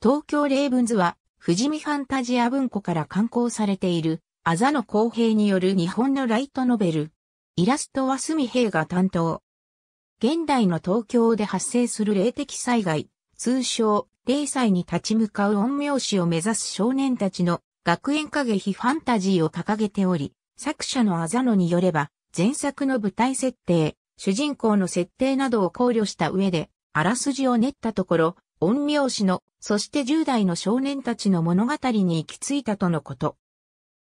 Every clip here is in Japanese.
東京レイブンズは、富士見ファンタジア文庫から刊行されている、あざの公平による日本のライトノベル。イラストは隅平が担当。現代の東京で発生する霊的災害、通称、霊災に立ち向かう陰陽師を目指す少年たちの学園歌劇ファンタジーを掲げており、作者のアザノによれば、前作の舞台設定、主人公の設定などを考慮した上で、あらすじを練ったところ、陰陽師の、そして10代の少年たちの物語に行き着いたとのこと。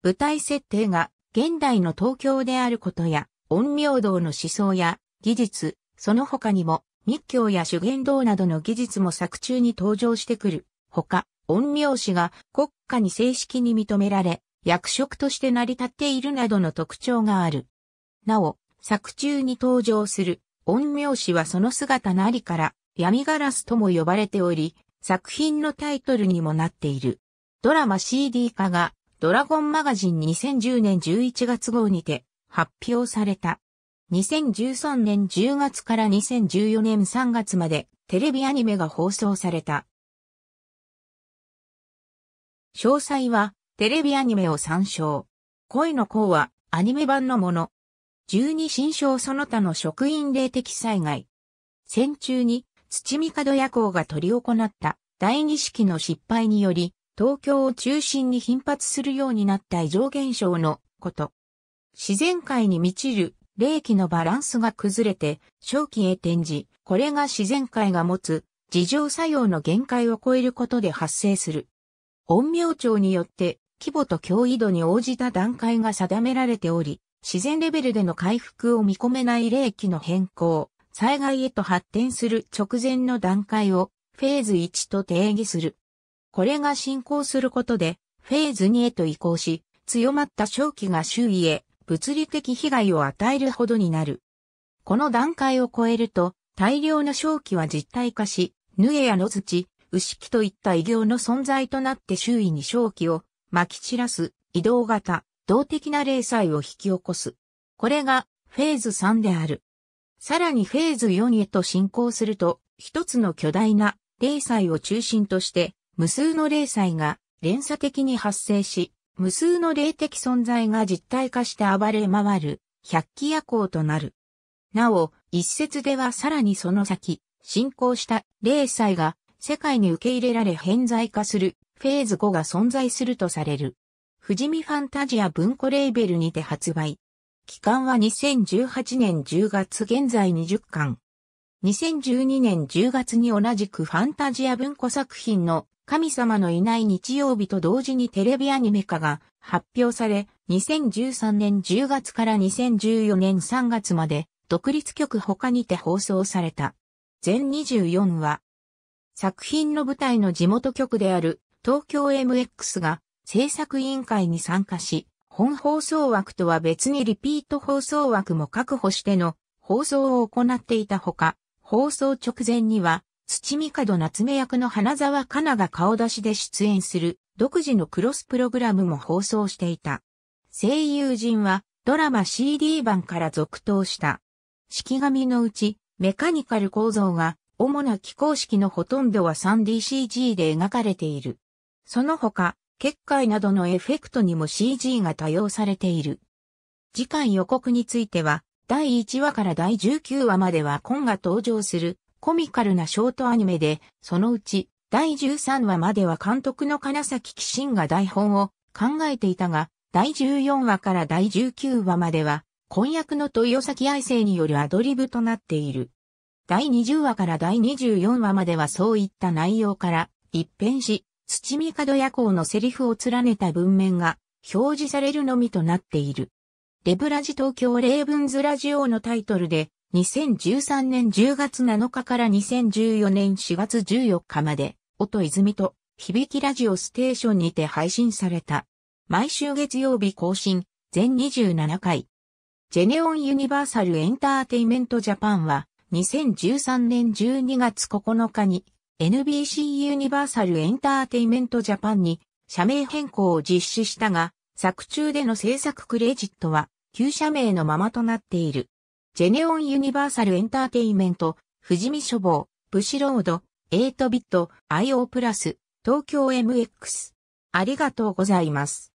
舞台設定が現代の東京であることや、陰陽道の思想や技術、その他にも密教や修験道などの技術も作中に登場してくる。ほか、陰陽師が国家に正式に認められ、役職として成り立っているなどの特徴がある。なお、作中に登場する陰陽師はその姿なりから闇ガラスとも呼ばれており、作品のタイトルにもなっている。ドラマ CD 化がドラゴンマガジン2010年11月号にて発表された。2013年10月から2014年3月までテレビアニメが放送された。詳細はテレビアニメを参照。恋の子はアニメ版のもの。十二新章その他の職員霊的災害。戦中に土見門夜行が取り行った第二式の失敗により、東京を中心に頻発するようになった異常現象のこと。自然界に満ちる霊気のバランスが崩れて、正気へ転じ、これが自然界が持つ自浄作用の限界を超えることで発生する。陰陽庁によって規模と脅威度に応じた段階が定められており、自然レベルでの回復を見込めない霊気の変更、災害へと発展する直前の段階をフェーズ1と定義する。これが進行することで、フェーズ2へと移行し、強まった正気が周囲へ物理的被害を与えるほどになる。この段階を超えると、大量の正気は実体化し、ヌエや野土、牛木といった異形の存在となって周囲に正気を撒き散らす移動型、動的な霊祭を引き起こす。これがフェーズ3である。さらにフェーズ4へと進行すると、一つの巨大な霊祭を中心として、無数の霊祭が連鎖的に発生し、無数の霊的存在が実体化して暴れ回る百鬼夜行となる。なお、一説ではさらにその先、進行した霊祭が世界に受け入れられ偏在化するフェーズ5が存在するとされる。富士見ファンタジア文庫レーベルにて発売。期間は2018年10月現在20巻。2012年10月に同じくファンタジア文庫作品の神様のいない日曜日と同時にテレビアニメ化が発表され、2013年10月から2014年3月まで独立局他にて放送された。全24話。作品の舞台の地元局である東京 MX が制作委員会に参加し、本放送枠とは別にリピート放送枠も確保しての放送を行っていたほか、放送直前には、土見門夏目役の花沢香菜が顔出しで出演する独自のクロスプログラムも放送していた。声優陣はドラマ CD 版から続投した。式紙のうちメカニカル構造が主な気候式のほとんどは 3DCG で描かれている。その他、結界などのエフェクトにも CG が多用されている。次回予告については、第1話から第19話まではコンが登場するコミカルなショートアニメで、そのうち第13話までは監督の金崎騎信が台本を考えていたが、第14話から第19話までは、婚約の豊崎愛生によるアドリブとなっている。第20話から第24話まではそういった内容から一変し、土見門夜行のセリフを連ねた文面が表示されるのみとなっている。レブラジ東京レーブンズラジオのタイトルで2013年10月7日から2014年4月14日まで音泉と響きラジオステーションにて配信された。毎週月曜日更新全27回。ジェネオンユニバーサルエンターテイメントジャパンは2013年12月9日に NBC ユニバーサルエンターテイメントジャパンに社名変更を実施したが、作中での制作クレジットは旧社名のままとなっている。ジェネオンユニバーサルエンターテイメント、富士見書房、ブシロード、8ビット、IO プラス、東京 MX。ありがとうございます。